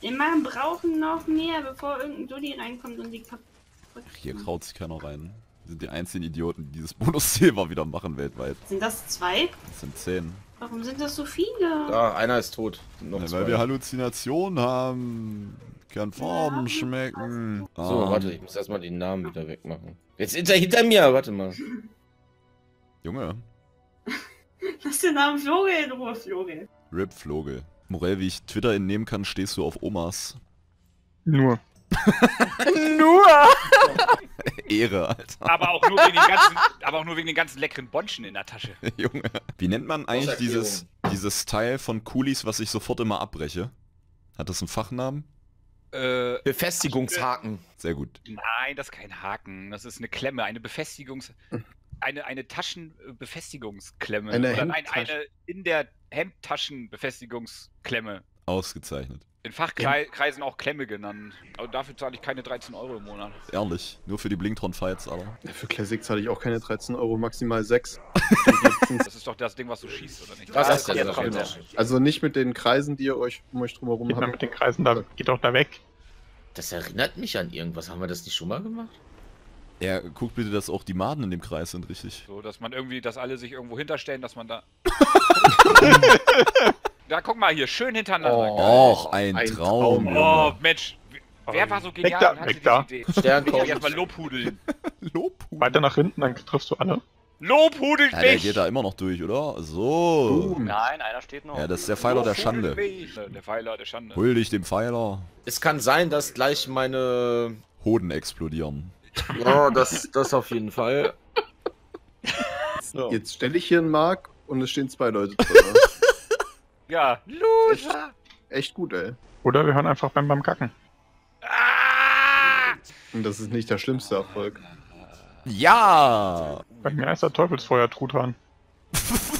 Immer brauchen noch mehr, bevor irgendein Dulli reinkommt und die kaputt. Hier kraut sich keiner rein. Wir sind die einzigen Idioten, die dieses Bonus-Silber wieder machen weltweit. Sind das zwei? Das sind zehn. Warum sind das so viele? Da, einer ist tot. Sind noch Ja, zwei. weil wir Halluzinationen haben. Kann Farben Ja. schmecken. So, Ah, warte, ich muss erstmal die Namen wieder wegmachen. Jetzt ist er hinter mir, warte mal. Junge, Lass den Namen Florian in Ruhe, Florian. Rip Vogel. Morell, wie ich Twitter entnehmen kann, stehst du auf Omas. Nur. Nur! Ehre, Alter. Aber auch, nur wegen den ganzen, aber auch nur wegen den ganzen leckeren Bonschen in der Tasche. Junge. Wie nennt man eigentlich dieses, dieses Teil von Coolies, was ich sofort immer abbreche? Hat das einen Fachnamen? Äh, Befestigungshaken. Sehr gut. nein, das ist kein Haken. Das ist eine Klemme, eine Befestigungs... Eine, eine Taschenbefestigungsklemme. Eine Oder nein, eine in der Hemdtaschenbefestigungsklemme. Ausgezeichnet. In Fachkreisen auch Klemme genannt. Aber dafür zahle ich keine 13 Euro im Monat. Ehrlich. Nur für die Blinktron-Fights, Alter. Für Classic zahle ich auch keine 13 Euro, maximal 6. Das ist doch das Ding, was du schießt, oder nicht? Das Ah, ist jetzt Sache. er. Also nicht mit den Kreisen, die ihr euch um euch drumherum Geht habt. mit den Kreisen da, geht doch da weg. Das erinnert mich an irgendwas. Haben wir das nicht schon mal gemacht? Ja, guck bitte, dass auch die Maden in dem Kreis sind, richtig. So, dass man irgendwie, dass alle sich irgendwo hinterstellen, dass man da... ja, guck mal hier, schön hintereinander. Oh. Och, ein, Ein Traum. Traum. Oh, Mensch. Wer war so Weg genial da, und hatte weg da. diese Idee? Sternkopf. Ich erstmal Lobhudeln. Lobhuhn. Weiter nach hinten, dann triffst du alle. Lobhudelt Ja, der mich! geht da immer noch durch, oder? So. Nein, einer steht noch. Ja, das ist der Pfeiler der Schande. mich. Der Pfeiler der Schande. Huldig dem Pfeiler. Es kann sein, dass gleich meine... Hoden explodieren. Ja, das, das auf jeden Fall. So. Jetzt stelle ich hier einen Mark und es stehen zwei Leute drin. Ja. Loser! Echt gut, ey. Oder wir hören einfach beim, beim Kacken. Ah! Und das ist nicht der schlimmste Erfolg. Ja! Bei mir ist der Teufelsfeuer Truthahn.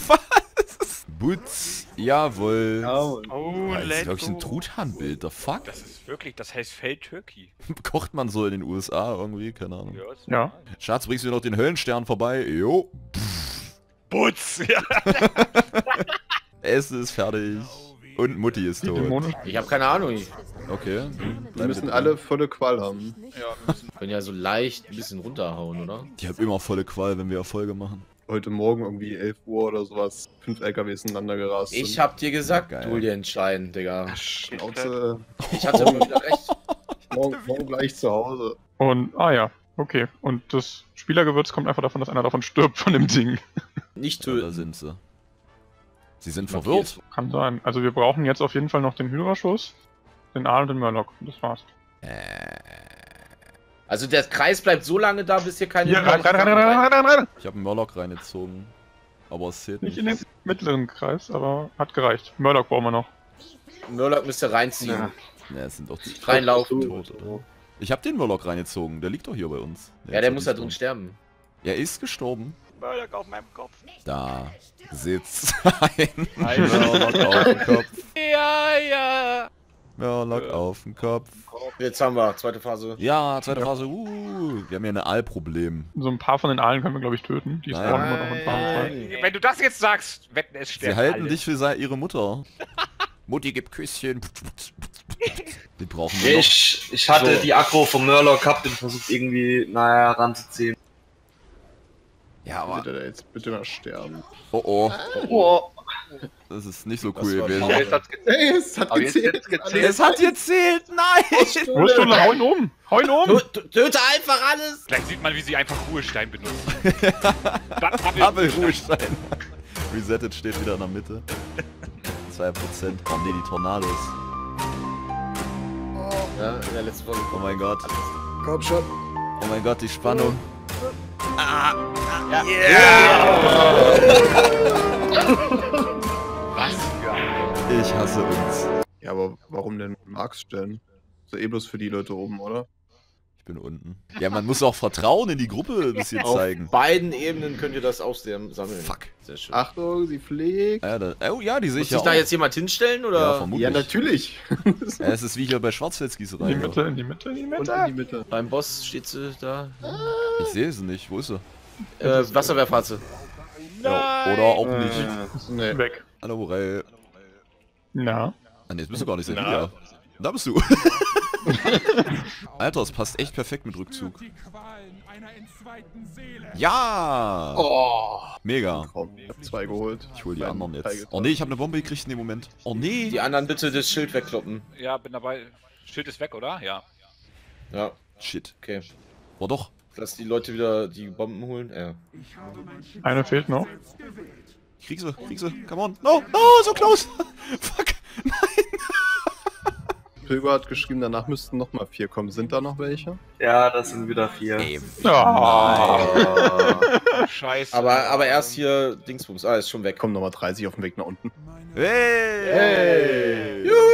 Was? Butz. Jawohl. Oh, Das ist wirklich ein. Truthahnbild, the fuck? Das ist wirklich, das heißt Feldtürkey. Kocht man so in den USA irgendwie? Keine Ahnung. Ja. Ja. Schatz, bringst du noch den Höllenstern vorbei? Jo. Putz! Ja. Essen ist fertig. Und Mutti ist Die tot. Ich habe keine Ahnung. Okay. Wir müssen alle volle Qual haben. können ja so leicht ein bisschen runterhauen, oder? Ich hab immer volle Qual, wenn wir Erfolge machen. Heute Morgen irgendwie 11 Uhr oder sowas. Fünf LKWs ineinander gerast. Ich sind. hab dir gesagt, Geil. Julienschein, Digga. Schnauze. Ich hatte mal wieder recht. Morgen, morgen gleich zu Hause. Und, ah ja, okay. Und das Spielergewürz kommt einfach davon, dass einer davon stirbt von dem Ding. Nicht Ja, da töten. sind sie. Sie sind verwirrt. Kann sein. Also wir brauchen jetzt auf jeden Fall noch den Hydra-Schuss, den Aal und den Murloc. Das war's. Also der Kreis bleibt so lange da, bis hier keine... Hier, rein, rein, rein, rein, rein, rein, rein. Ich habe einen Murloc reingezogen. Aber es zählt Nicht nicht. in den mittleren Kreis, aber hat gereicht. Murloc brauchen wir noch. Murloc müsste reinziehen. Ja. Ne, es sind doch die Reinlaufen. tot, oder? Ich habe den Murloc reingezogen. Der liegt doch hier bei uns. Ja, der muss da drin sterben. Er ist gestorben. Murdoch auf meinem Kopf. Da sitzt ein Murloc auf dem Kopf. Ja, ja. Murloc auf dem Kopf. Jetzt haben wir zweite Phase. Ja, zweite Phase. Uh, wir haben hier ein Aalproblem. So ein paar von den Aalen können wir, glaube ich, töten. Die Nein. spawnen immer noch in Farbenfrei. Wenn du das jetzt sagst, wetten es Sie sterben halten alle. dich für sei- ihre Mutter. Mutti gibt Küsschen. Die brauchen wir noch. Ich, ich hatte So. die Aggro vom Murloc, hab den versucht irgendwie, naja, ranzuziehen. Ja, aber. Bitte jetzt bitte mal sterben. Oh oh. Oh, Das ist nicht so cool gewesen. Ey, es hat gezählt. Es hat gezählt, nein! Wo ist Stunde? Hau ihn um! Hau ihn um! Tö- tö- Töte einfach alles! Gleich sieht man, wie sie einfach Ruhestein Bubble- Bubble Ruhestein. Resettet steht wieder in der Mitte. 2%. Oh nee, die Tornados. Ja, in der letzten Folge. Oh mein Gott. Komm schon. Oh mein Gott, die Spannung. Für ein- Ich hasse uns. Ja, aber warum denn Marks stellen? So eh bloß für die Leute oben, oder? Ich bin unten. Ja, man muss auch Vertrauen in die Gruppe ein bisschen Auf zeigen. beiden Ebenen könnt ihr das aussammeln. Fuck. Sehr schön. Achtung, sie fliegt. Ja, da, oh ja, die sehe Muss ich ja sich da jetzt jemand hinstellen, Ja, oder? vermutlich. Ja, natürlich. Ja, es ist wie hier bei In Schwarzweldsgießerei. die Mitte, in die Mitte, in die Und in Mitte. die Mitte. Beim Boss steht sie da. Ich sehe sie nicht. Wo ist sie? Äh, Wasserwerferze. Ja, oder auch nicht. Nee. Weg. Hallo, Morell. Na, Ah, nee, das bist du gar nicht, Na? Sevilla. Da bist du. Alter, es passt echt perfekt mit Rückzug. Ja! Oh. Mega. Komm, ich hab zwei geholt. Ich hol die anderen jetzt. Oh nee, ich habe eine Bombe gekriegt in dem Moment. Oh nee. Die anderen bitte das Schild wegkloppen. Ja, bin dabei. Schild ist weg, oder? Ja. Ja, Shit. okay. War doch. Lass die Leute wieder die Bomben holen. Ja. Eine fehlt noch. Krieg sie, krieg sie. Come on. No, no, so close. Fuck. Pilgo hat geschrieben, danach müssten noch mal vier kommen. Sind da noch welche? Ja, das sind wieder vier. Ey, Ah, Scheiße. Aber, aber erst hier Dingsbums. Ah, ist schon weg. Kommen noch mal 30 auf dem Weg nach unten. Hey! Hey! Juhu!